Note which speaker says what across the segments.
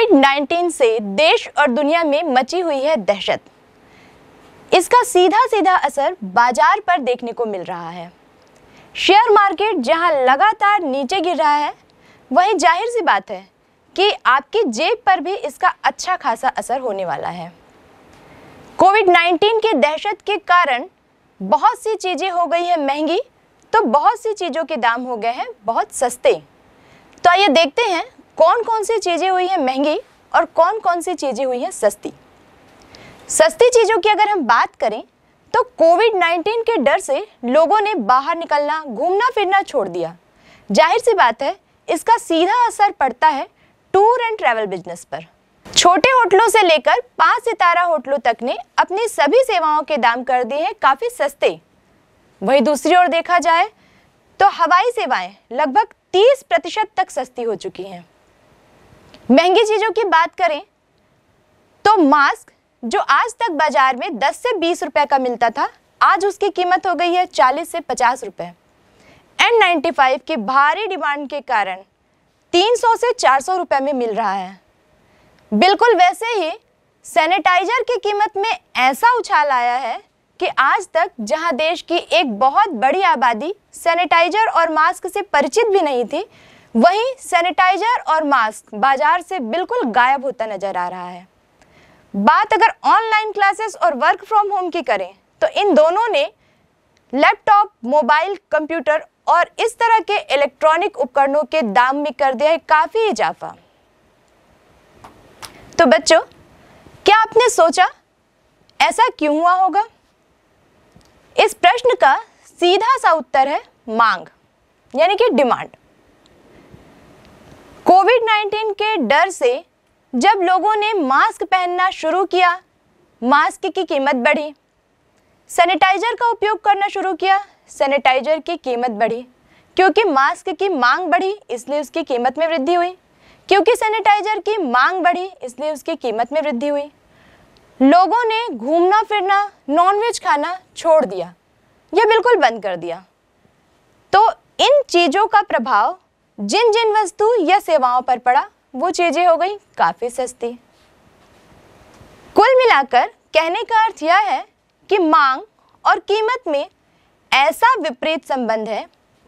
Speaker 1: Covid 19 से देश और दुनिया में मची हुई है दहशत। इसका सीधा सीधा असर बाज़ार पर देखने को मिल रहा है। शेयर मार्केट जहाँ लगातार नीचे गिर रहा है, वहीं ज़ाहिर सी बात है कि आपकी जेब पर भी इसका अच्छा खासा असर होने वाला है। कोविड 19 की दहशत के कारण बहुत सी चीज़ें हो गई है महँगी तो बहुत सी चीज़ों के दाम हो गए हैं बहुत सस्ते। तो आइए देखते हैं कौन कौन सी चीज़ें हुई हैं महँगी और कौन कौन सी चीज़ें हुई हैं सस्ती? सस्ती चीज़ों की अगर हम बात करें तो कोविड 19 के डर से लोगों ने बाहर निकलना घूमना फिरना छोड़ दिया। ज़ाहिर सी बात है, इसका सीधा असर पड़ता है टूर एंड ट्रैवल बिज़नेस पर। छोटे होटलों से लेकर पाँच सितारा होटलों तक ने अपनी सभी सेवाओं के दाम कर दिए हैं काफ़ी सस्ते। वहीं दूसरी ओर देखा जाए तो हवाई सेवाएँ लगभग 30 प्रतिशत तक सस्ती हो चुकी हैं। महँगी चीज़ों की बात करें तो मास्क, जो आज तक बाज़ार में 10 से 20 रुपए का मिलता था, आज उसकी कीमत हो गई है 40 से 50 रुपए। एन 95 की भारी डिमांड के कारण 300 से 400 रुपए में मिल रहा है। बिल्कुल वैसे ही सैनिटाइजर की कीमत में ऐसा उछाल आया है कि आज तक जहाँ देश की एक बहुत बड़ी आबादी सैनिटाइजर और मास्क से परिचित भी नहीं थी वहीं सैनिटाइजर और मास्क बाज़ार से बिल्कुल गायब होता नज़र आ रहा है। बात अगर ऑनलाइन क्लासेस और वर्क फ्रॉम होम की करें तो इन दोनों ने लैपटॉप, मोबाइल, कंप्यूटर और इस तरह के इलेक्ट्रॉनिक उपकरणों के दाम में कर दिया है काफ़ी इजाफा। तो बच्चों, क्या आपने सोचा? ऐसा क्यों हुआ होगा? इस प्रश्न का सीधा सा उत्तर है मांग, यानी कि डिमांड। कोविड 19 के डर से जब लोगों ने मास्क पहनना शुरू किया, मास्क की कीमत बढ़ी। सैनिटाइजर का उपयोग करना शुरू किया, सैनिटाइजर की कीमत बढ़ी। क्योंकि मास्क की मांग बढ़ी, इसलिए उसकी कीमत में वृद्धि हुई। क्योंकि सैनिटाइजर की मांग बढ़ी, इसलिए उसकी कीमत में वृद्धि हुई। लोगों ने घूमना फिरना नॉनवेज खाना छोड़ दिया। या बिल्कुल बंद कर दिया। तो इन चीज़ों का प्रभाव जिन जिन वस्तु या सेवाओं पर पड़ा, वो चीज़ें हो गई काफ़ी सस्ती। कुल मिलाकर कहने का अर्थ यह है कि मांग और कीमत में ऐसा विपरीत संबंध है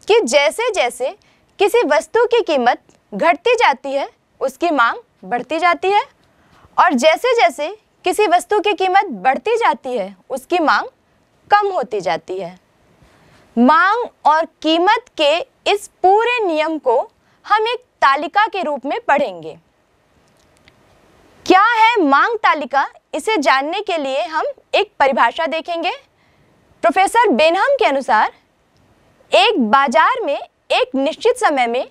Speaker 1: कि जैसे जैसे किसी वस्तु की कीमत घटती जाती है, उसकी मांग बढ़ती जाती है और जैसे जैसे किसी वस्तु की कीमत बढ़ती जाती है, उसकी मांग कम होती जाती है। मांग और कीमत के इस पूरे नियम को हम एक तालिका के रूप में पढ़ेंगे। क्या है मांग तालिका? इसे जानने के लिए हम एक परिभाषा देखेंगे। प्रोफेसर बेनहम के अनुसार, एक बाज़ार में, एक निश्चित समय में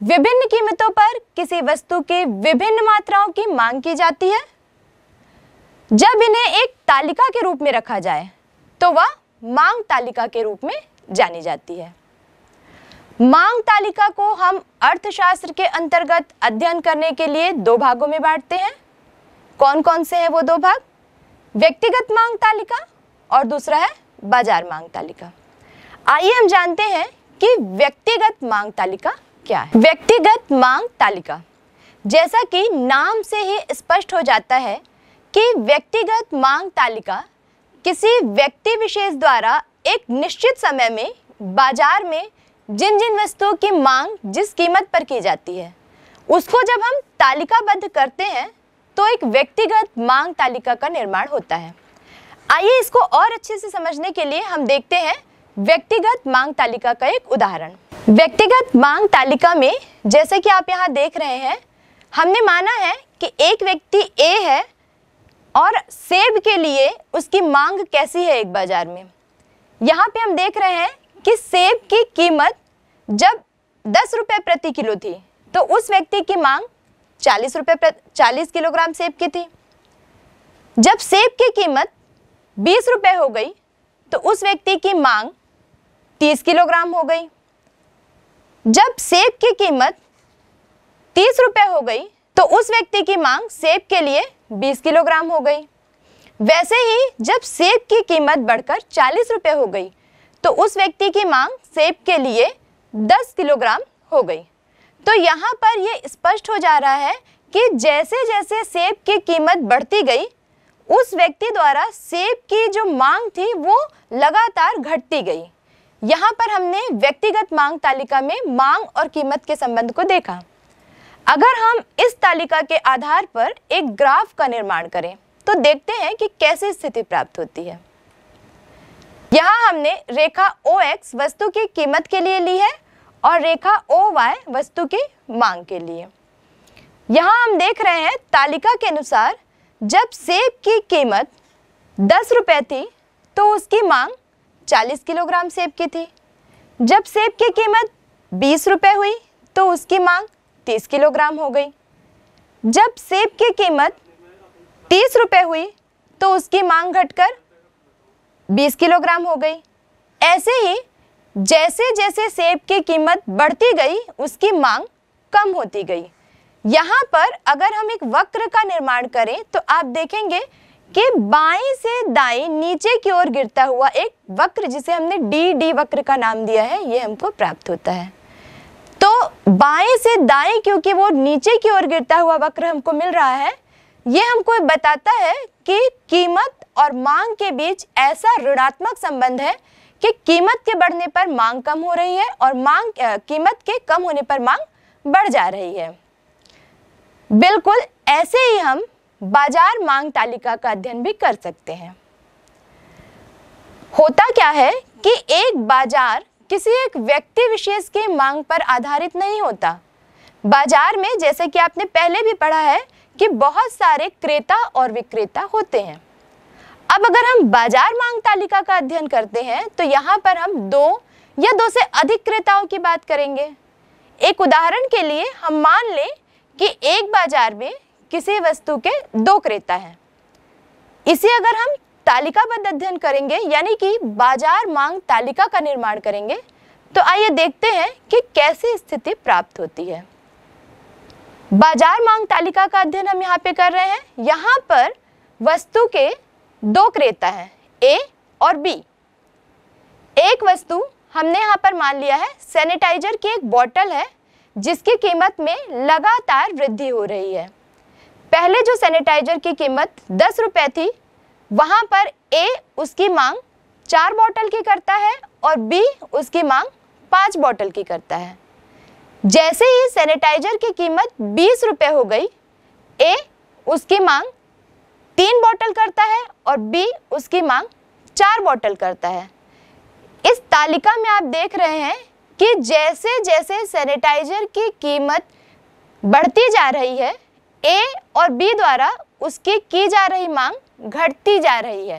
Speaker 1: विभिन्न कीमतों पर किसी वस्तु की विभिन्न मात्राओं की मांग की जाती है। जब इन्हें एक तालिका के रूप में रखा जाए तो वह मांग तालिका के रूप में जानी जाती है। मांग तालिका को हम अर्थशास्त्र के अंतर्गत अध्ययन करने के लिए दो भागों में बांटते हैं। कौन कौन से हैं वो दो भाग? व्यक्तिगत मांग तालिका और दूसरा है बाज़ार मांग तालिका। आइए हम जानते हैं कि व्यक्तिगत मांग तालिका क्या है। व्यक्तिगत मांग तालिका। जैसा कि नाम से ही स्पष्ट हो जाता है कि व्यक्तिगत मांग तालिका किसी व्यक्ति विशेष द्वारा एक निश्चित समय में बाज़ार में जिन जिन वस्तुओं की मांग जिस कीमत पर की जाती है, उसको जब हम तालिकाबद्ध करते हैं तो एक व्यक्तिगत मांग तालिका का निर्माण होता है। आइए इसको और अच्छे से समझने के लिए हम देखते हैं व्यक्तिगत मांग तालिका का एक उदाहरण। व्यक्तिगत मांग तालिका में, जैसे कि आप यहाँ देख रहे हैं, हमने माना है कि एक व्यक्ति ए है और सेब के लिए उसकी मांग कैसी है एक बाज़ार में? यहाँ पे हम देख रहे हैं कि सेब की कीमत जब दस रुपये प्रति किलो थी तो उस व्यक्ति की मांग चालीस रुपये चालीस किलोग्राम सेब की थी। जब सेब की कीमत बीस रुपये हो गई तो उस व्यक्ति की मांग तीस किलोग्राम हो गई। जब सेब की कीमत तीस रुपये हो गई तो उस व्यक्ति की मांग सेब के लिए बीस किलोग्राम हो गई। वैसे ही जब सेब की कीमत बढ़कर चालीस रुपये हो गई तो उस व्यक्ति की मांग सेब के लिए 10 किलोग्राम हो गई। तो यहाँ पर यह स्पष्ट हो जा रहा है कि जैसे जैसे सेब की कीमत बढ़ती गई, उस व्यक्ति द्वारा सेब की जो मांग थी वो लगातार घटती गई। यहाँ पर हमने व्यक्तिगत मांग तालिका में मांग और कीमत के संबंध को देखा। अगर हम इस तालिका के आधार पर एक ग्राफ का निर्माण करें तो देखते हैं कि कैसे स्थिति प्राप्त होती है। यहाँ हमने रेखा ओ एक्स वस्तु की कीमत के लिए ली है और रेखा ओ वाई वस्तु की मांग के लिए। यहाँ हम देख रहे हैं तालिका के अनुसार जब सेब की कीमत दस रुपए थी तो उसकी मांग चालीस किलोग्राम सेब की थी। जब सेब की कीमत बीस रुपए हुई तो उसकी मांग तीस किलोग्राम हो गई। जब सेब की कीमत तीस रुपये हुई तो उसकी मांग घटकर बीस किलोग्राम हो गई। ऐसे ही जैसे जैसे सेब की कीमत बढ़ती गई, उसकी मांग कम होती गई। यहाँ पर अगर हम एक वक्र का निर्माण करें तो आप देखेंगे कि बाएँ से दाएँ नीचे की ओर गिरता हुआ एक वक्र, जिसे हमने डी डी वक्र का नाम दिया है, ये हमको प्राप्त होता है। तो बाएँ से दाएँ क्योंकि वो नीचे की ओर गिरता हुआ वक्र हमको मिल रहा है ये हमको बताता है कि कीमत और मांग के बीच ऐसा ऋणात्मक संबंध है कि कीमत के बढ़ने पर मांग कम हो रही है और मांग कीमत के कम होने पर मांग बढ़ जा रही है। बिल्कुल ऐसे ही हम बाज़ार मांग तालिका का अध्ययन भी कर सकते हैं। होता क्या है कि एक बाज़ार किसी एक व्यक्ति विशेष की मांग पर आधारित नहीं होता। बाज़ार में जैसे कि आपने पहले भी पढ़ा है कि बहुत सारे क्रेता और विक्रेता होते हैं। अब अगर हम बाज़ार मांग तालिका का अध्ययन करते हैं तो यहाँ पर हम दो या दो से अधिक क्रेताओं की बात करेंगे। एक उदाहरण के लिए हम मान लें कि एक बाज़ार में किसी वस्तु के दो क्रेता हैं। इसे अगर हम तालिकाबद्ध अध्ययन करेंगे, यानी कि बाज़ार मांग तालिका का निर्माण करेंगे तो आइए देखते हैं कि कैसी स्थिति प्राप्त होती है। बाज़ार मांग तालिका का अध्ययन हम यहाँ पे कर रहे हैं। यहाँ पर वस्तु के दो क्रेता हैं ए और बी एक वस्तु हमने यहाँ पर मान लिया है सैनिटाइजर की एक बॉटल है, जिसकी कीमत में लगातार वृद्धि हो रही है। पहले जो सैनिटाइजर की कीमत दस रुपए थी, वहाँ पर ए उसकी मांग चार बोतल की करता है और बी उसकी मांग पाँच बोतल की करता है। जैसे ही सैनिटाइजर की कीमत बीस रुपये हो गई, ए, उसकी मांग तीन बोतल करता है और बी, उसकी मांग चार बोतल करता है। इस तालिका में आप देख रहे हैं कि जैसे जैसे सैनिटाइजर की कीमत बढ़ती जा रही है, ए और बी द्वारा उसकी की जा रही मांग घटती जा रही है।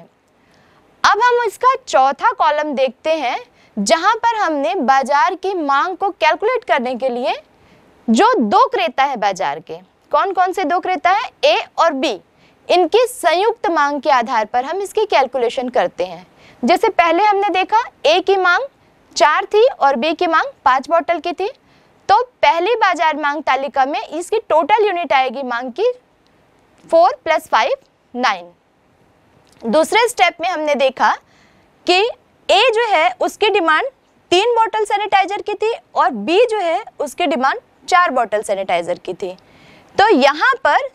Speaker 1: अब हम इसका चौथा कॉलम देखते हैं जहाँ पर हमने बाज़ार की मांग को कैलकुलेट करने के लिए जो दो क्रेता है बाज़ार के कौन कौन से दो क्रेता है? ए और बी इनकी संयुक्त मांग के आधार पर हम इसकी कैलकुलेशन करते हैं। जैसे पहले हमने देखा ए की मांग चार थी और बी की मांग पाँच बोतल की थी। तो पहली बाज़ार मांग तालिका में इसकी टोटल यूनिट आएगी मांग की फोर प्लस फाइव नाइन दूसरे स्टेप में हमने देखा कि ए जो है, उसकी डिमांड तीन बोतल सैनिटाइजर की थी और बी जो है, उसकी डिमांड चार बॉटल सैनिटाइजर की थी। तो यहाँ पर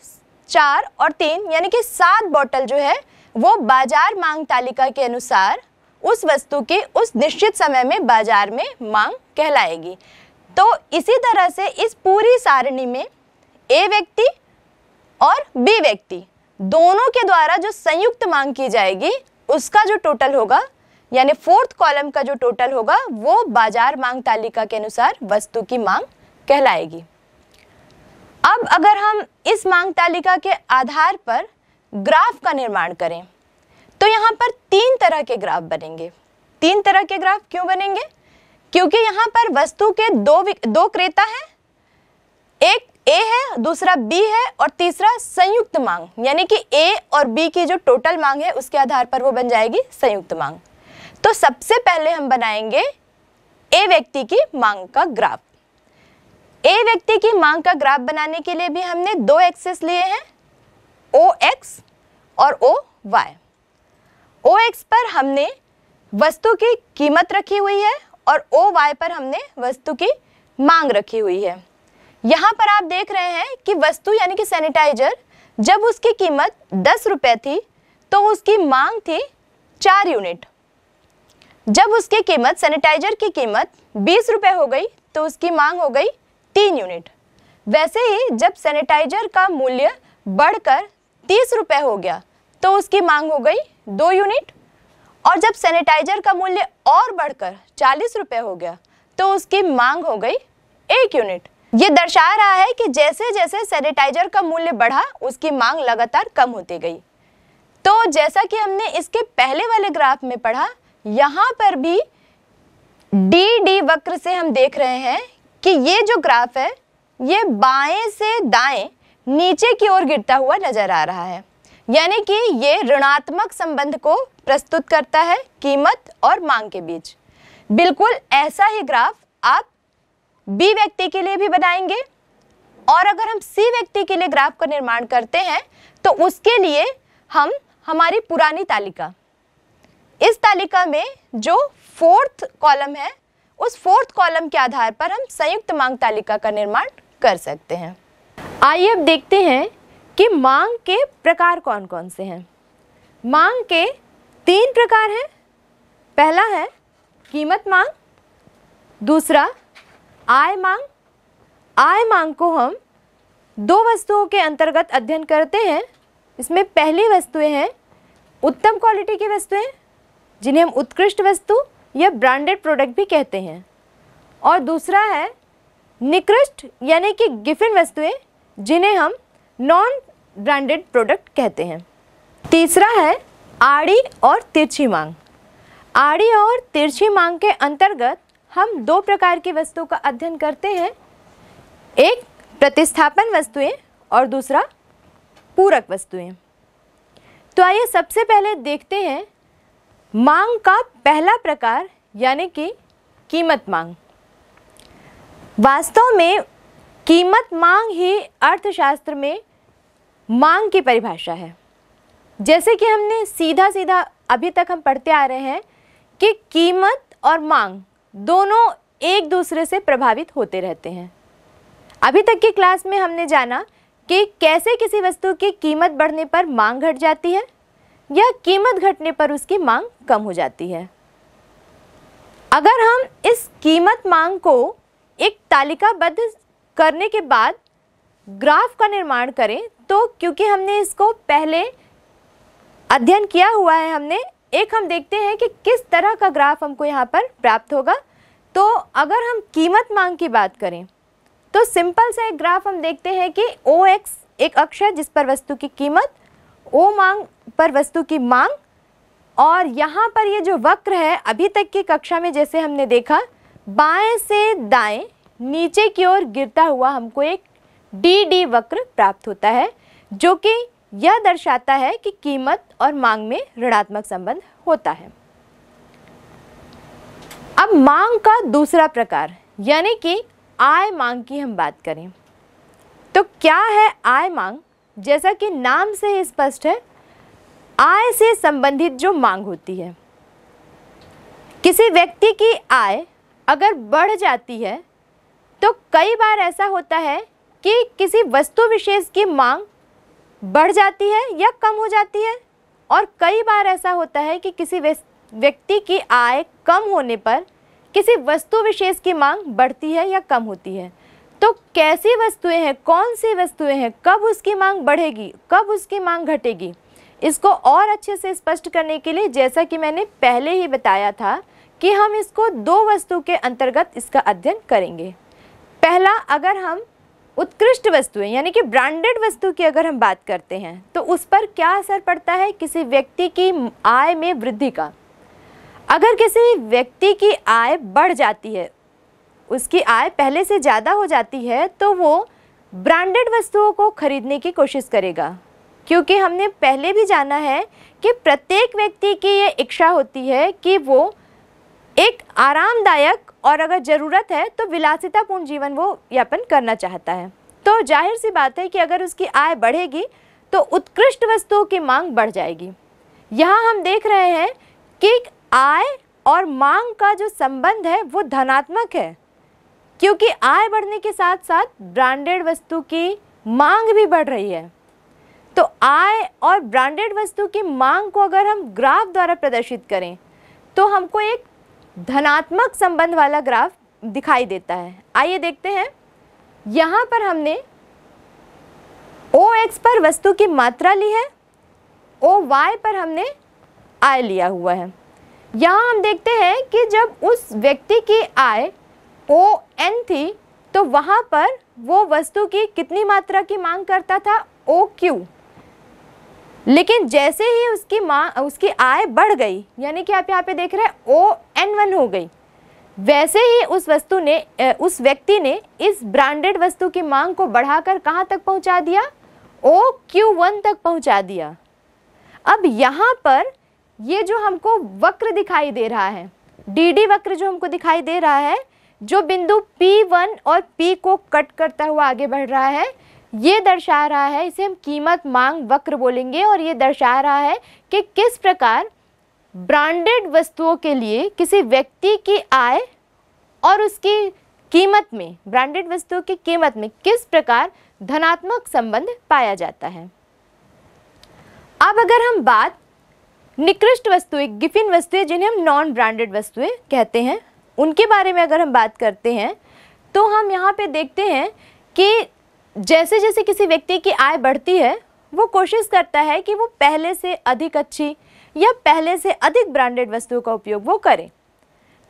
Speaker 1: चार और तीन, यानी कि सात बॉटल जो है, वो बाज़ार मांग तालिका के अनुसार उस वस्तु की उस निश्चित समय में बाज़ार में मांग कहलाएगी। तो इसी तरह से इस पूरी सारणी में ए व्यक्ति और बी व्यक्ति, दोनों के द्वारा जो संयुक्त मांग की जाएगी, उसका जो टोटल होगा यानी फोर्थ कॉलम का जो टोटल होगा, वो बाज़ार मांग तालिका के अनुसार वस्तु की मांग कहलाएगी। अब अगर हम इस मांग तालिका के आधार पर ग्राफ का निर्माण करें तो यहाँ पर तीन तरह के ग्राफ बनेंगे। तीन तरह के ग्राफ क्यों बनेंगे? क्योंकि यहाँ पर वस्तु के दो दो क्रेता हैं। एक ए है, दूसरा बी है और तीसरा संयुक्त मांग। यानी कि ए और बी की जो टोटल मांग है, उसके आधार पर वो बन जाएगी संयुक्त मांग। तो सबसे पहले हम बनाएँगे ए व्यक्ति की मांग का ग्राफ। ए व्यक्ति की मांग का ग्राफ बनाने के लिए भी हमने दो एक्सेस लिए हैं, ओ एक्स और ओ वाई। ओ एक्स पर हमने वस्तु की कीमत रखी हुई है और ओ वाई पर हमने वस्तु की मांग रखी हुई है। यहाँ पर आप देख रहे हैं कि वस्तु यानी कि सैनिटाइजर, जब उसकी कीमत दस रुपये थी तो उसकी मांग थी चार यूनिट। जब उसकी कीमत सैनिटाइजर की कीमत बीस रुपये हो गई तो उसकी मांग हो गई तीन यूनिट वैसे ही जब सैनिटाइजर का मूल्य बढ़कर तीस रुपये हो गया तो उसकी मांग हो गई दो यूनिट और जब सैनिटाइजर का मूल्य और बढ़कर चालीस रुपये हो गया तो उसकी मांग हो गई एक यूनिट ये दर्शा रहा है कि जैसे जैसे सैनिटाइजर का मूल्य बढ़ा, उसकी मांग लगातार कम होती गई. तो जैसा कि हमने इसके पहले वाले ग्राफ में पढ़ा यहाँ पर भी डी डी वक्र से हम देख रहे हैं कि ये जो ग्राफ है, ये बाएँ से दाएँ, नीचे की ओर गिरता हुआ नज़र आ रहा है। यानी कि ये ऋणात्मक संबंध को प्रस्तुत करता है कीमत और मांग के बीच। बिल्कुल ऐसा ही ग्राफ आप बी व्यक्ति के लिए भी बनाएँगे और अगर हम सी व्यक्ति के लिए ग्राफ का निर्माण करते हैं तो उसके लिए हम हमारी पुरानी तालिका इस तालिका में जो फोर्थ कॉलम है, उस फोर्थ कॉलम के आधार पर हम संयुक्त मांग तालिका का निर्माण कर सकते हैं। आइए अब देखते हैं कि मांग के प्रकार कौन कौन से हैं। मांग के तीन प्रकार हैं। पहला है कीमत मांग, दूसरा आय मांग। आय मांग को हम दो वस्तुओं के अंतर्गत अध्ययन करते हैं। इसमें पहली वस्तुएँ हैं, उत्तम क्वालिटी की वस्तुएँ जिन्हें हम उत्कृष्ट वस्तु या ब्रांडेड प्रोडक्ट भी कहते हैं। और दूसरा है, निकृष्ट यानी कि गिफिन वस्तुएँ जिन्हें हम नॉन ब्रांडेड प्रोडक्ट कहते हैं। तीसरा है, आड़ी और तिरछी मांग। आड़ी और तिरछी मांग के अंतर्गत हम दो प्रकार की वस्तु का अध्ययन करते हैं। एक, प्रतिस्थापन वस्तुएँ और दूसरा, पूरक वस्तुएँ। तो आइए सबसे पहले देखते हैं मांग का पहला प्रकार, यानी कि कीमत मांग। वास्तव में कीमत मांग ही अर्थशास्त्र में मांग की परिभाषा है। जैसे कि हमने सीधा सीधा अभी तक हम पढ़ते आ रहे हैं कि कीमत और मांग दोनों एक दूसरे से प्रभावित होते रहते हैं। अभी तक की क्लास में हमने जाना कि कैसे किसी वस्तु की कीमत बढ़ने पर मांग घट जाती है या कीमत घटने पर उसकी मांग कम हो जाती है। अगर हम इस कीमत मांग को एक तालिकाबद्ध करने के बाद ग्राफ का निर्माण करें तो क्योंकि हमने इसको पहले अध्ययन किया हुआ है हमने, एक हम देखते हैं कि किस तरह का ग्राफ हमको यहाँ पर प्राप्त होगा। तो अगर हम कीमत मांग की बात करें तो सिंपल सा एक ग्राफ हम देखते हैं कि ओ एक्स एक अक्ष है जिस पर वस्तु की कीमत ओ मांग पर वस्तु की मांग। और यहाँ पर ये जो वक्र है, अभी तक की कक्षा में जैसे हमने देखा, बाएँ से दाएँ, नीचे की ओर गिरता हुआ हमको एक डी डी वक्र प्राप्त होता है, जो कि यह दर्शाता है कि कीमत और मांग में ऋणात्मक संबंध होता है। अब मांग का दूसरा प्रकार, यानी कि आय मांग की हम बात करें। तो क्या है आय मांग? जैसा कि नाम से ही स्पष्ट है, आय से संबंधित जो मांग होती है। किसी व्यक्ति की आय अगर बढ़ जाती है तो कई बार ऐसा होता है कि किसी वस्तु विशेष की मांग बढ़ जाती है या कम हो जाती है, और कई बार ऐसा होता है कि किसी व्यक्ति की आय कम होने पर किसी वस्तु विशेष की मांग बढ़ती है या कम होती है। तो कैसी वस्तुएँ हैं? कौन सी वस्तुएँ हैं? कब उसकी मांग बढ़ेगी? कब उसकी मांग घटेगी? इसको और अच्छे से स्पष्ट करने के लिए जैसा कि मैंने पहले ही बताया था कि हम इसको दो वस्तु के अंतर्गत इसका अध्ययन करेंगे। पहला, अगर हम उत्कृष्ट वस्तुएँ, यानी कि ब्रांडेड वस्तु की अगर हम बात करते हैं तो उस पर क्या असर पड़ता है? किसी व्यक्ति की आय में वृद्धि का। अगर किसी व्यक्ति की आय बढ़ जाती है उसकी आय पहले से ज़्यादा हो जाती है तो वो ब्रांडेड वस्तुओं को खरीदने की कोशिश करेगा। क्योंकि हमने पहले भी जाना है कि प्रत्येक व्यक्ति की ये इच्छा होती है कि वो एक आरामदायक और अगर ज़रूरत है तो विलासितापूर्ण जीवन वो यापन करना चाहता है। तो ज़ाहिर सी बात है कि अगर उसकी आय बढ़ेगी तो उत्कृष्ट वस्तुओं की मांग बढ़ जाएगी। यहाँ हम देख रहे हैं कि आय और मांग का जो संबंध है, वो धनात्मक है। क्योंकि आय बढ़ने के साथ साथ ब्रांडेड वस्तु की मांग भी बढ़ रही है। तो आय और ब्रांडेड वस्तु की मांग को अगर हम ग्राफ द्वारा प्रदर्शित करें तो हमको एक धनात्मक संबंध वाला ग्राफ दिखाई देता है। आइए देखते हैं। यहाँ पर हमने ओ एक्स पर वस्तु की मात्रा ली है। ओ वाई पर हमने आय लिया हुआ है। यहाँ हम देखते हैं कि जब उस व्यक्ति की आय ओ एन थी तो वहाँ पर वो वस्तु की कितनी मात्रा की मांग करता था? ओ क्यू लेकिन जैसे ही उसकी माँ, उसकी आय बढ़ गई, यानी कि आप यहाँ पे देख रहे हैं ओ एन वन हो गई, वैसे ही उस वस्तु ने उस व्यक्ति ने इस ब्रांडेड वस्तु की मांग को बढ़ाकर कहाँ तक पहुँचा दिया? ओ क्यू वन तक पहुँचा दिया। अब यहाँ पर ये जो हमको वक्र दिखाई दे रहा है, डी डी वक्र जो हमको दिखाई दे रहा है जो बिंदु P1 और P को कट करता हुआ आगे बढ़ रहा है, ये दर्शा रहा है, इसे हम कीमत मांग वक्र बोलेंगे और ये दर्शा रहा है कि किस प्रकार ब्रांडेड वस्तुओं के लिए किसी व्यक्ति की आय और उसकी कीमत में ब्रांडेड वस्तुओं की कीमत में किस प्रकार धनात्मक संबंध पाया जाता है। अब अगर हम बात निकृष्ट वस्तुएँ, गिफिन वस्तुएँ जिन्हें हम नॉन ब्रांडेड वस्तुएँ कहते हैं उनके बारे में अगर हम बात करते हैं तो हम यहाँ पे देखते हैं कि जैसे जैसे किसी व्यक्ति की आय बढ़ती है, वो कोशिश करता है कि वो पहले से अधिक अच्छी या पहले से अधिक ब्रांडेड वस्तुओं का उपयोग वो करें।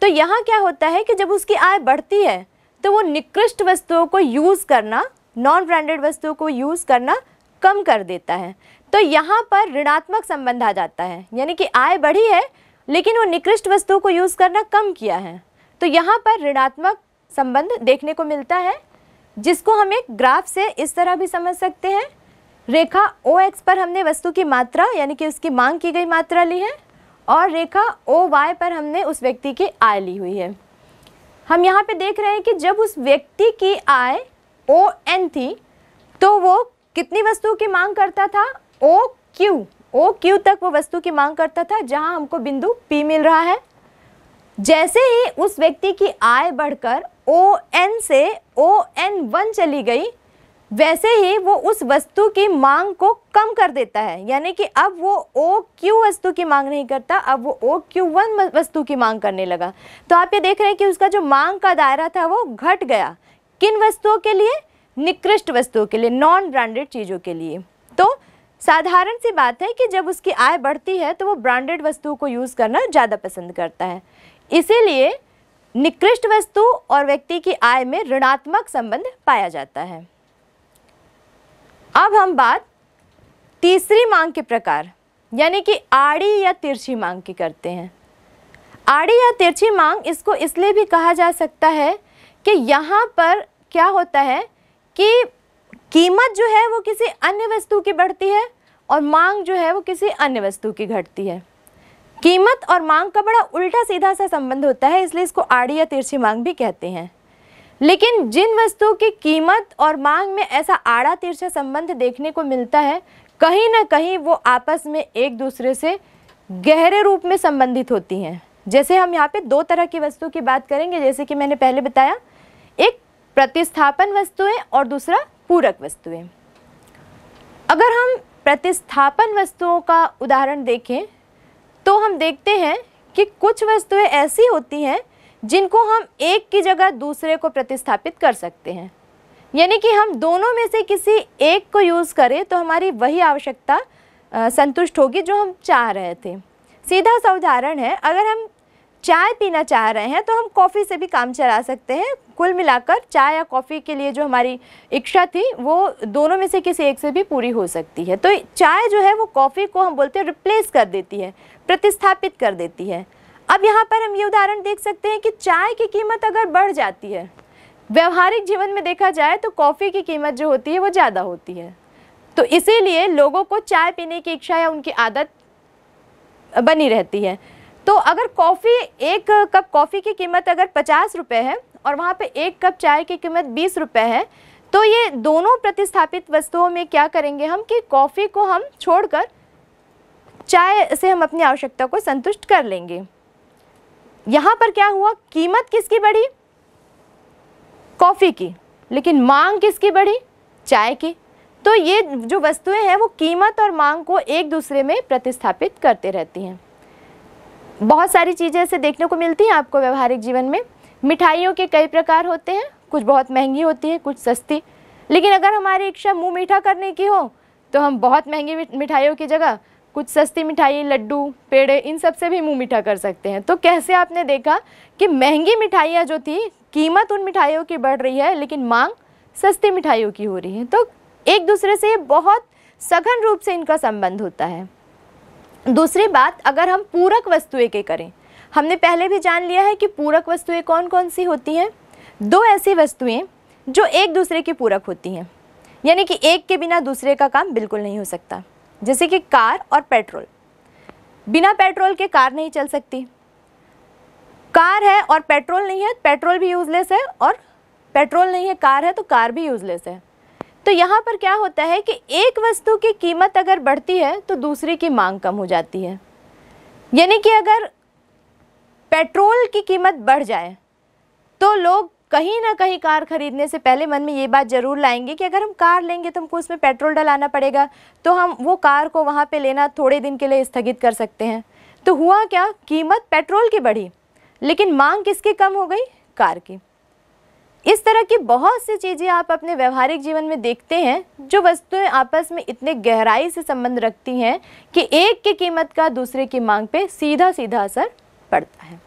Speaker 1: तो यहाँ क्या होता है कि जब उसकी आय बढ़ती है तो वो निकृष्ट वस्तुओं को यूज़ करना नॉन ब्रांडेड वस्तुओं को यूज़ करना कम कर देता है। तो यहाँ पर ऋणात्मक संबंध आ जाता है, यानी कि आय बढ़ी है, लेकिन वो निकृष्ट वस्तुओं को यूज़ करना कम किया है। तो यहाँ पर ऋणात्मक संबंध देखने को मिलता है, जिसको हम एक ग्राफ से इस तरह भी समझ सकते हैं। रेखा ओ एक्स पर हमने वस्तु की मात्रा, यानी कि उसकी मांग की गई मात्रा ली है, और रेखा ओ वाई पर हमने उस व्यक्ति की आय ली हुई है। हम यहाँ पे देख रहे हैं कि जब उस व्यक्ति की आय ओ एन थी तो वो कितनी वस्तु की मांग करता था? ओ क्यू ओ क्यू तक वो वस्तु की मांग करता था, जहाँ हमको बिंदु पी मिल रहा है। जैसे ही उस व्यक्ति की आय बढ़कर ओ एन से ओ एन वन चली गई, वैसे ही वो उस वस्तु की मांग को कम कर देता है। यानी कि अब वो ओ क्यू वस्तु की मांग नहीं करता, अब वो ओ क्यू वन वस्तु की मांग करने लगा। तो आप ये देख रहे हैं कि उसका जो मांग का दायरा था वो घट गया। किन वस्तुओं के लिए? निकृष्ट वस्तुओं के लिए नॉन ब्रांडेड चीज़ों के लिए। तो साधारण सी बात है कि जब उसकी आय बढ़ती है तो वो ब्रांडेड वस्तुओं को यूज़ करना ज़्यादा पसंद करता है। इसीलिए निकृष्ट वस्तु और व्यक्ति की आय में ऋणात्मक संबंध पाया जाता है। अब हम बात तीसरी मांग के प्रकार, यानी कि आड़ी या तिरछी मांग की करते हैं। आड़ी या तिरछी मांग इसको इसलिए भी कहा जा सकता है कि यहाँ पर क्या होता है कि कीमत जो है वो किसी अन्य वस्तु की बढ़ती है और मांग जो है वो किसी अन्य वस्तु की घटती है। कीमत और मांग का बड़ा उल्टा सीधा सा संबंध होता है, इसलिए इसको आड़ी या तिरछी मांग भी कहते हैं। लेकिन जिन वस्तुओं की कीमत और मांग में ऐसा आड़ा तिरछा संबंध देखने को मिलता है, कहीं ना कहीं वो आपस में एक दूसरे से गहरे रूप में संबंधित होती हैं। जैसे हम यहाँ पे दो तरह की वस्तु की बात करेंगे, जैसे कि मैंने पहले बताया, एक प्रतिस्थापन वस्तुएँ और दूसरा पूरक वस्तुएँ। अगर हम प्रतिस्थापन वस्तुओं का उदाहरण देखें तो हम देखते हैं कि कुछ वस्तुएँ ऐसी होती हैं जिनको हम एक की जगह दूसरे को प्रतिस्थापित कर सकते हैं। यानी कि हम दोनों में से किसी एक को यूज़ करें तो हमारी वही आवश्यकता संतुष्ट होगी जो हम चाह रहे थे। सीधा सा उदाहरण है, अगर हम चाय पीना चाह रहे हैं तो हम कॉफ़ी से भी काम चला सकते हैं। कुल मिलाकर चाय या कॉफ़ी के लिए जो हमारी इच्छा थी, वो दोनों में से किसी एक से भी पूरी हो सकती है। तो चाय जो है, वो कॉफ़ी को हम बोलते हैं रिप्लेस कर देती है, प्रतिस्थापित कर देती है। अब यहाँ पर हम ये उदाहरण देख सकते हैं कि चाय की कीमत अगर बढ़ जाती है, व्यवहारिक जीवन में देखा जाए तो कॉफ़ी की कीमत जो होती है, वो ज़्यादा होती है। तो इसीलिए लोगों को चाय पीने की इच्छा या उनकी आदत बनी रहती है। तो अगर कॉफ़ी, एक कप कॉफ़ी की कीमत अगर पचास रुपये है और वहाँ पे एक कप चाय की कीमत बीस रुपये है तो ये दोनों प्रतिस्थापित वस्तुओं में क्या करेंगे हम कि कॉफ़ी को हम छोड़कर चाय से हम अपनी आवश्यकता को संतुष्ट कर लेंगे। यहाँ पर क्या हुआ? कीमत किसकी बढ़ी? कॉफ़ी की। लेकिन मांग किसकी बढ़ी? चाय की। तो ये जो वस्तुएँ हैं वो कीमत और मांग को एक दूसरे में प्रतिस्थापित करते रहती हैं। बहुत सारी चीज़ें ऐसे देखने को मिलती हैं आपको व्यवहारिक जीवन में। मिठाइयों के कई प्रकार होते हैं, कुछ बहुत महँगी होती है, कुछ सस्ती। लेकिन अगर हमारी इच्छा मुँह मीठा करने की हो तो हम बहुत महँगी मिठाइयों की जगह कुछ सस्ती मिठाई, लड्डू, पेड़े, इन सबसे भी मुँह मीठा कर सकते हैं। तो कैसे आपने देखा कि महँगी मिठाइयाँ जो थी, कीमत उन मिठाइयों की बढ़ रही है, लेकिन मांग सस्ती मिठाइयों की हो रही है? तो एक दूसरे से बहुत सघन रूप से इनका संबंध होता है। दूसरी बात, अगर हम पूरक वस्तुएँ के करें, हमने पहले भी जान लिया है कि पूरक वस्तुएँ कौन कौन सी होती हैं? दो ऐसी वस्तुएँ जो एक दूसरे की पूरक होती हैं, यानी कि एक के बिना दूसरे का काम बिल्कुल नहीं हो सकता, जैसे कि कार और पेट्रोल। बिना पेट्रोल के कार नहीं चल सकती। कार है और पेट्रोल नहीं है, पेट्रोल भी यूज़लेस है और पेट्रोल नहीं है, कार है तो कार भी यूज़लेस है। तो यहाँ पर क्या होता है कि एक वस्तु की कीमत अगर बढ़ती है तो दूसरी की मांग कम हो जाती है। यानी कि अगर पेट्रोल की कीमत बढ़ जाए तो लोग कहीं ना कहीं कार खरीदने से पहले मन में ये बात ज़रूर लाएँगे कि अगर हम कार लेंगे तो हमको उसमें पेट्रोल डलाना पड़ेगा। तो हम वो कार को वहाँ पे लेना थोड़े दिन के लिए स्थगित कर सकते हैं। तो हुआ क्या? कीमत पेट्रोल की बढ़ी, लेकिन मांग किसकी कम हो गई? कार की। इस तरह की बहुत सी चीज़ें आप अपने व्यवहारिक जीवन में देखते हैं, जो वस्तुएँ आपस में इतने गहराई से संबंध रखती हैं कि एक की कीमत का दूसरे की मांग पे सीधा सीधा असर पड़ता है।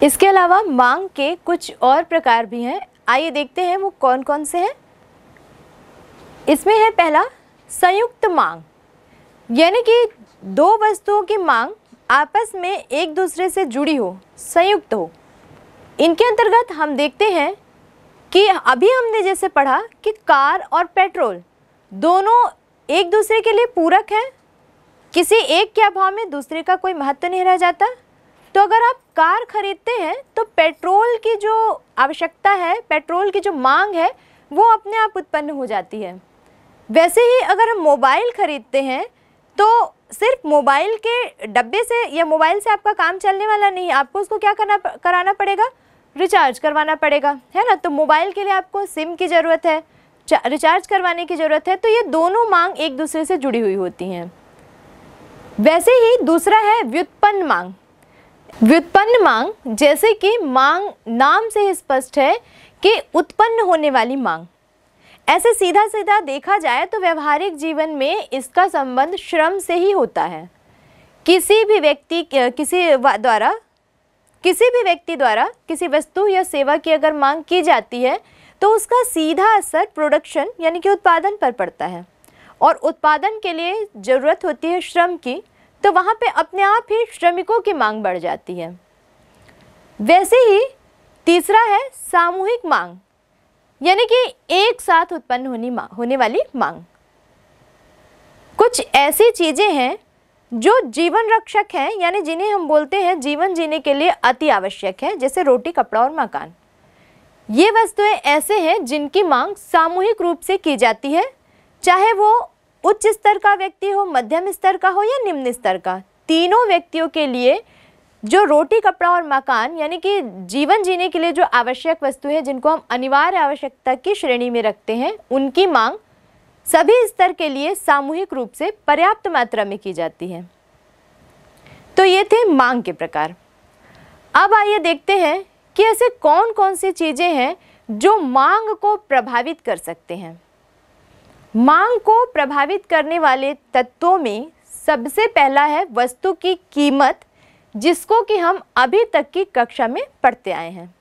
Speaker 1: इसके अलावा मांग के कुछ और प्रकार भी हैं। आइए देखते हैं वो कौन कौन से हैं। इसमें है पहला, संयुक्त मांग। यानी कि दो वस्तुओं की मांग आपस में एक दूसरे से जुड़ी हो, संयुक्त हो। इनके अंतर्गत हम देखते हैं कि अभी हमने जैसे पढ़ा कि कार और पेट्रोल दोनों एक दूसरे के लिए पूरक हैं। किसी एक के अभाव में दूसरे का कोई महत्व नहीं रह जाता। तो अगर आप कार खरीदते हैं तो पेट्रोल की जो आवश्यकता है, पेट्रोल की जो मांग है, वो अपने आप उत्पन्न हो जाती है। वैसे ही अगर हम मोबाइल खरीदते हैं तो सिर्फ़ मोबाइल के डब्बे से या मोबाइल से आपका काम चलने वाला नहीं है आपको उसको क्या करना कराना पड़ेगा? रिचार्ज करवाना पड़ेगा, है ना? तो मोबाइल के लिए आपको सिम की ज़रूरत है रिचार्ज करवाने की ज़रूरत है तो ये दोनों मांग एक दूसरे से जुड़ी हुई होती हैं। वैसे ही दूसरा है व्युत्पन्न मांग। व्युत्पन्न मांग, जैसे कि मांग, नाम से ही स्पष्ट है कि उत्पन्न होने वाली मांग। ऐसे सीधा सीधा देखा जाए तो व्यवहारिक जीवन में इसका संबंध श्रम से ही होता है। किसी भी व्यक्ति किसी द्वारा किसी भी व्यक्ति द्वारा किसी वस्तु या सेवा की अगर मांग की जाती है तो उसका सीधा असर प्रोडक्शन यानी कि उत्पादन पर पड़ता है। और उत्पादन के लिए ज़रूरत होती है श्रम की तो वहाँ पे अपने आप ही श्रमिकों की मांग बढ़ जाती है। वैसे ही तीसरा है सामूहिक मांग, यानी कि एक साथ उत्पन्न होनी होने वाली मांग। कुछ ऐसी चीज़ें हैं जो जीवन रक्षक हैं, यानी जिन्हें हम बोलते हैं जीवन जीने के लिए अति आवश्यक है, जैसे रोटी, कपड़ा और मकान। ये वस्तुएँ ऐसे हैं जिनकी मांग सामूहिक रूप से की जाती है, चाहे वो उच्च स्तर का व्यक्ति हो, मध्यम स्तर का हो या निम्न स्तर का। तीनों व्यक्तियों के लिए जो रोटी, कपड़ा और मकान, यानी कि जीवन जीने के लिए जो आवश्यक वस्तु है, जिनको हम अनिवार्य आवश्यकता की श्रेणी में रखते हैं, उनकी मांग सभी स्तर के लिए सामूहिक रूप से पर्याप्त मात्रा में की जाती है। तो ये थे मांग के प्रकार। अब आइए देखते हैं कि ऐसे कौन कौन सी चीज़ें हैं जो मांग को प्रभावित कर सकते हैं। मांग को प्रभावित करने वाले तत्वों में सबसे पहला है वस्तु की कीमत, जिसको कि हम अभी तक की कक्षा में पढ़ते आए हैं।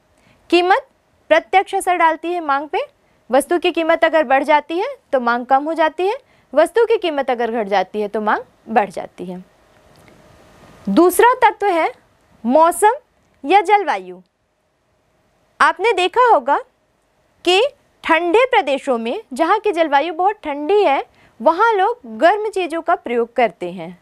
Speaker 1: कीमत प्रत्यक्ष असर डालती है मांग पे वस्तु की कीमत अगर बढ़ जाती है तो मांग कम हो जाती है। वस्तु की कीमत अगर घट जाती है तो मांग बढ़ जाती है। दूसरा तत्व है मौसम या जलवायु। आपने देखा होगा कि ठंडे प्रदेशों में, जहाँ की जलवायु बहुत ठंडी है, वहाँ लोग गर्म चीज़ों का प्रयोग करते हैं।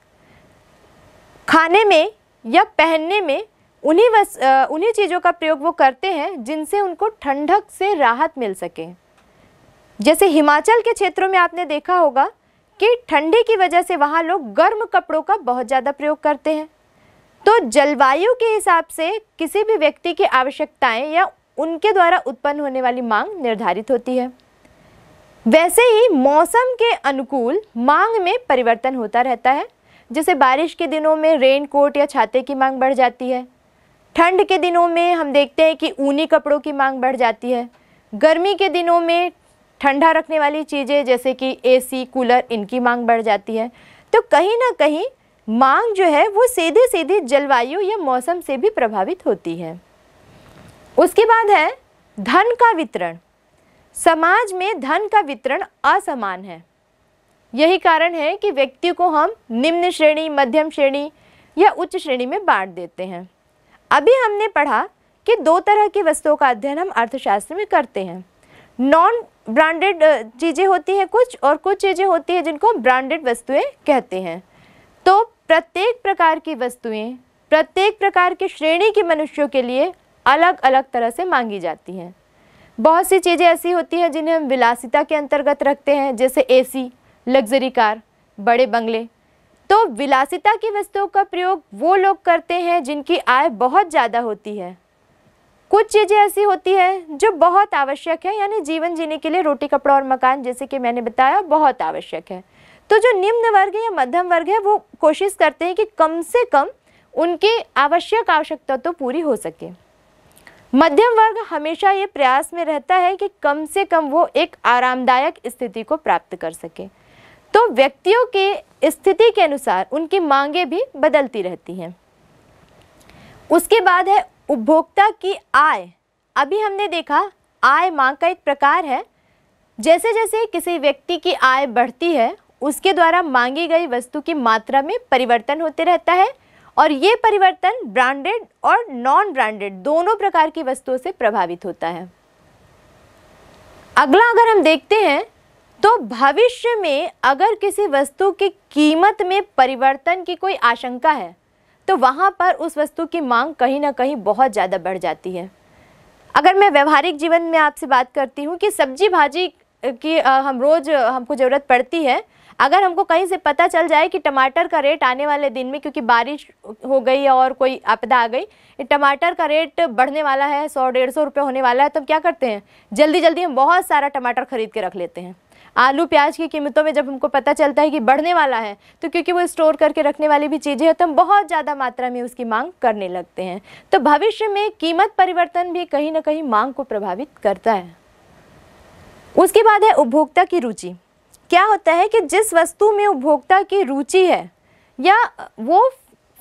Speaker 1: खाने में या पहनने में उन्हीं वस उन्हीं चीज़ों का प्रयोग वो करते हैं, जिनसे उनको ठंडक से राहत मिल सके। जैसे हिमाचल के क्षेत्रों में आपने देखा होगा कि ठंडी की वजह से वहाँ लोग गर्म कपड़ों का बहुत ज़्यादा प्रयोग करते हैं। तो जलवायु के हिसाब से किसी भी व्यक्ति की आवश्यकताएँ या उनके द्वारा उत्पन्न होने वाली मांग निर्धारित होती है। वैसे ही मौसम के अनुकूल मांग में परिवर्तन होता रहता है, जैसे बारिश के दिनों में रेन कोट या छाते की मांग बढ़ जाती है। ठंड के दिनों में हम देखते हैं कि ऊनी कपड़ों की मांग बढ़ जाती है। गर्मी के दिनों में ठंडा रखने वाली चीज़ें, जैसे कि एसी कूलर इनकी मांग बढ़ जाती है। तो कहीं ना कहीं मांग जो है, वो सीधे सीधे जलवायु या मौसम से भी प्रभावित होती है। उसके बाद है, धन का वितरण। समाज में धन का वितरण असमान है। यही कारण है कि व्यक्ति को हम निम्न श्रेणी, मध्यम श्रेणी या उच्च श्रेणी में बांट देते हैं। अभी हमने पढ़ा कि दो तरह की वस्तुओं का अध्ययन हम अर्थशास्त्र में करते हैं। नॉन ब्रांडेड चीज़ें होती हैं कुछ और कुछ चीज़ें होती हैं जिनको ब्रांडेड वस्तुएँ कहते हैं। तो प्रत्येक प्रकार की वस्तुएँ, प्रत्येक प्रकार की श्रेणी के मनुष्यों के लिए अलग अलग तरह से मांगी जाती हैं। बहुत सी चीज़ें ऐसी होती हैं जिन्हें हम विलासिता के अंतर्गत रखते हैं, जैसे एसी लग्जरी कार बड़े बंगले। तो विलासिता की वस्तुओं का प्रयोग वो लोग करते हैं जिनकी आय बहुत ज़्यादा होती है। कुछ चीज़ें ऐसी होती है जो बहुत आवश्यक है, यानी जीवन जीने के लिए रोटी, कपड़ा और मकान, जैसे कि मैंने बताया, बहुत आवश्यक है। तो जो निम्न वर्ग या मध्यम वर्ग है, वो कोशिश करते हैं कि कम से कम उनकी आवश्यक आवश्यकता तो पूरी हो सके। मध्यम वर्ग हमेशा ये प्रयास में रहता है कि कम से कम वो एक आरामदायक स्थिति को प्राप्त कर सके। तो व्यक्तियों के स्थिति के अनुसार उनकी मांगे भी बदलती रहती हैं। उसके बाद है उपभोक्ता की आय। अभी हमने देखा, आय मांग का एक प्रकार है। जैसे जैसे किसी व्यक्ति की आय बढ़ती है, उसके द्वारा मांगी गई वस्तु की मात्रा में परिवर्तन होते रहता है और ये परिवर्तन ब्रांडेड और नॉन ब्रांडेड दोनों प्रकार की वस्तुओं से प्रभावित होता है। अगला अगर हम देखते हैं तो भविष्य में अगर किसी वस्तु की कीमत में परिवर्तन की कोई आशंका है तो वहाँ पर उस वस्तु की मांग कहीं ना कहीं बहुत ज़्यादा बढ़ जाती है। अगर मैं व्यवहारिक जीवन में आपसे बात करती हूँ कि सब्ज़ी भाजी की हम रोज़ हमको ज़रूरत पड़ती है, अगर हमको कहीं से पता चल जाए कि टमाटर का रेट आने वाले दिन में, क्योंकि बारिश हो गई और कोई आपदा आ गई टमाटर का रेट बढ़ने वाला है, सौ डेढ़ सौ रुपये होने वाला है तो हम क्या करते हैं? जल्दी जल्दी हम बहुत सारा टमाटर खरीद के रख लेते हैं। आलू प्याज की कीमतों में जब हमको पता चलता है कि बढ़ने वाला है तो क्योंकि वो स्टोर करके रखने वाली भी चीज़ें हैं तो हम बहुत ज़्यादा मात्रा में उसकी मांग करने लगते हैं। तो भविष्य में कीमत परिवर्तन भी कहीं ना कहीं मांग को प्रभावित करता है। उसके बाद है उपभोक्ता की रुचि। क्या होता है कि जिस वस्तु में उपभोक्ता की रुचि है, या वो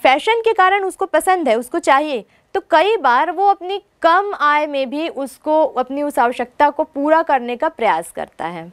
Speaker 1: फ़ैशन के कारण उसको पसंद है, उसको चाहिए तो कई बार वो अपनी कम आय में भी उसको, अपनी उस आवश्यकता को पूरा करने का प्रयास करता है।